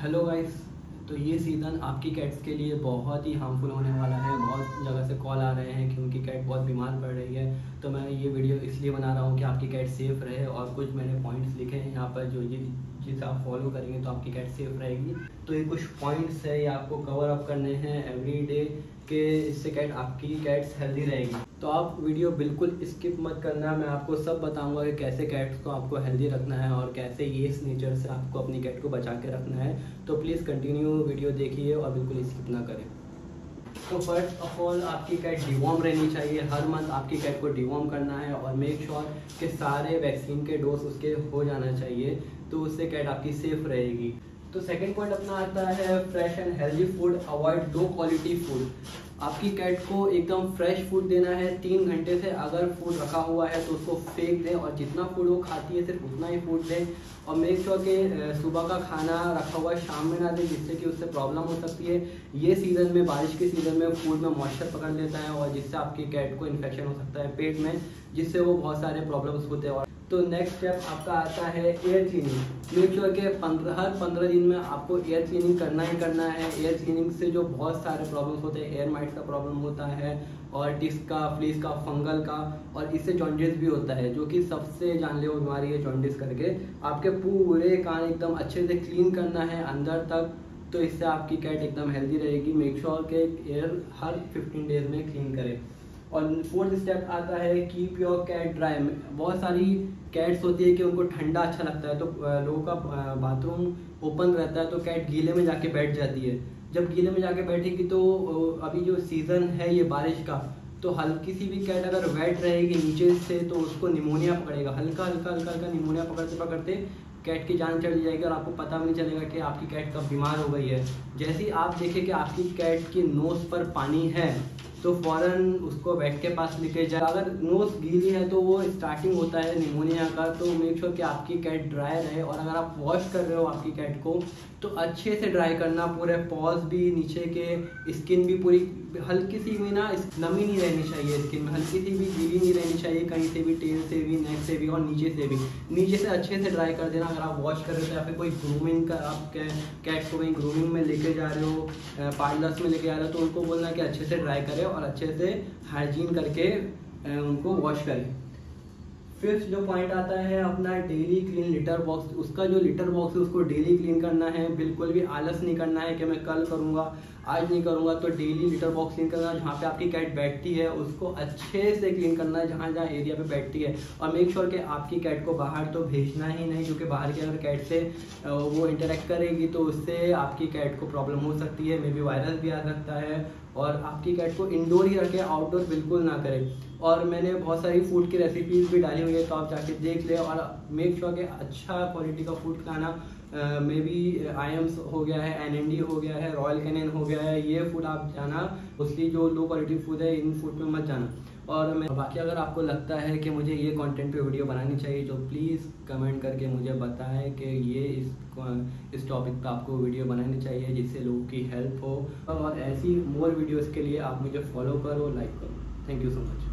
Hello guys तो ये season आपकी कैट्स के लिए बहुत ही हार्मफुल होने वाला है। बहुत जगह से कॉल आ रहे हैं कि उनकी कैट बहुत बीमार पड़ रही है। तो मैं ये वीडियो इसलिए बना रहा हूँ कि आपकी कैट सेफ़ रहे और कुछ मैंने पॉइंट्स लिखे हैं यहाँ पर जो ये चीज़ आप फॉलो करेंगे तो आपकी कैट सेफ़ रहेगी। तो ये कुछ पॉइंट्स है, ये आपको कवर अप करने हैं एवरी के इससे कैट आपकी कैट्स हेल्दी रहेगी। तो आप वीडियो बिल्कुल स्किप मत करना। मैं आपको सब बताऊँगा कि कैसे कैट्स को आपको हेल्दी रखना है और कैसे ये नेचर से आपको अपनी कैट को बचा के रखना है। तो प्लीज़ कंटिन्यू वीडियो देखिए और बिल्कुल स्किप ना करें। तो फ़र्स्ट ऑफ़ ऑल आपकी कैट डिवॉर्म रहनी चाहिए। हर मंथ आपकी कैट को डिवॉर्म करना है और मेक श्योर sure कि सारे वैक्सीन के डोज उसके हो जाना चाहिए। तो उससे कैट आपकी सेफ़ रहेगी। तो सेकंड पॉइंट अपना आता है fresh and healthy food avoid low quality food आपकी कैट को एकदम फ्रेश फ़ूड देना है, तीन घंटे से अगर फ़ूड रखा हुआ है तो उसको फेंक दें और जितना फ़ूड वो खाती है, सिर्फ़ उतना ही फ़ूड दें और मेक श्योर कि सुबह का खाना रखा हुआ शाम में ना दें, जिससे कि उससे प्रॉब्लम हो सकती है। ये सीज़न में, बारिश के सीज़न में फ़ूड में मॉइस्चर पकड़ लेता है और जिससे आपकी कैट को इन्फेक्शन हो सकता है पेट में, जिससे वो बहुत सारे प्रॉब्लम्स होते हैं और तो नेक्स्ट स्टेप आपका आता है एयर क्लीनिंग मेक श्योर के पंद्रह हर पंद्रह दिन में आपको एयर क्लीनिंग करना ही करना है. एयर क्लीनिंग से जो बहुत सारे प्रॉब्लम्स होते हैं एयर माइट का प्रॉब्लम होता है और डिस्क का फ्लीस का फंगल का और इससे जॉन्डिस भी होता है, जो कि सबसे जानलेवा बीमारी है जॉन्डिस करके. आपके पूरे कान एकदम अच्छे से क्लीन करना है अंदर तक तो इससे आपकी कैट एकदम हेल्दी रहेगी. मेक श्योर के एयर हर फिफ्टीन डेज़ में क्लीन करें. और फोर्थ स्टेप आता है कीप योर कैट ड्राई बहुत सारी कैट्स होती है कि उनको ठंडा अच्छा लगता है तो लोगों का बाथरूम ओपन रहता है तो कैट गीले में जाके बैठ जाती है। जब गीले में जाके बैठेगी तो अभी जो सीज़न है ये बारिश का तो हल्की सी भी कैट अगर वेट रहेगी नीचे से तो उसको निमोनिया पकड़ेगा। हल्का हल्का हल्का हल्का निमोनिया पकड़ते पकड़ते कैट की जान चढ़ जाएगी और आपको पता भी नहीं चलेगा कि आपकी कैट कब बीमार हो गई है। जैसे ही आप देखें कि आपकी कैट की नोज़ पर पानी है तो फ़ौरन उसको बेड के पास लेके जाए। अगर नोज़ गीली है तो वो स्टार्टिंग होता है निमोनिया का तो मेक श्योर कि आपकी कैट ड्राई रहे और अगर आप वॉश कर रहे हो आपकी कैट को तो अच्छे से ड्राई करना, पूरे पॉज भी, नीचे के स्किन भी पूरी, हल्की सी भी ना नमी नहीं रहनी चाहिए स्किन में, हल्की सी भी गीली नहीं रहनी चाहिए, कहीं से भी टेल से भी नेक से भी और नीचे से भी। नीचे से अच्छे से ड्राई कर देना, अगर आप वॉश कर रहे हो तो या फिर कोई ग्रूमिंग का, आप कैट को कहीं ग्रूमिंग में लेके जा रहे हो पार्लर्स में लेके जा रहे हो तो उनको बोलना कि अच्छे से ड्राई करें और अच्छे से हाइजीन करके उनको वॉश करें। फिफ्थ जो पॉइंट आता है अपना डेली क्लीन लिटर बॉक्स उसका जो लिटर बॉक्स है, उसको डेली क्लीन करना है। बिल्कुल भी आलस नहीं करना है कि मैं कल करूँगा, आज नहीं करूँगा तो डेली लिटर बॉक्स क्लीन करना, जहाँ पे आपकी कैट बैठती है, उसको अच्छे से क्लीन करना है जहाँ जहाँ एरिया पे बैठती है। और मेक श्योर sure कि आपकी कैट को बाहर तो भेजना ही नहीं, क्योंकि बाहर की अगर कैट से वो इंटरेक्ट करेगी तो उससे आपकी कैट को प्रॉब्लम हो सकती है। मे बी वायरस भी आ सकता है, और आपकी कैट को इंडोर ही रखें आउटडोर बिल्कुल ना करें। और मैंने बहुत सारी फ़ूड की रेसिपीज़ भी डाली है तो आप जाके देख लें और मेक श्योर कि अच्छा क्वालिटी का फ़ूड खाना मे बी आई एम्स हो गया है एन हो गया है रॉयल कैनन हो गया है, ये फ़ूड आप जाना, उसकी जो लो क्वालिटी फ़ूड है, इन फ़ूड में मत जाना। और मैं बाकी अगर आपको लगता है कि मुझे ये कंटेंट पे वीडियो बनानी चाहिए तो प्लीज़ कमेंट करके मुझे बताएँ कि ये इस इस टॉपिक पे आपको वीडियो बनानी चाहिए, जिससे लोगों की हेल्प हो। और ऐसी मोर वीडियोस के लिए आप मुझे फॉलो करो लाइक करो। Thank you so much